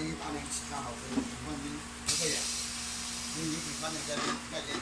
一八年其他好多，你放心，不会的。你你比方你在在。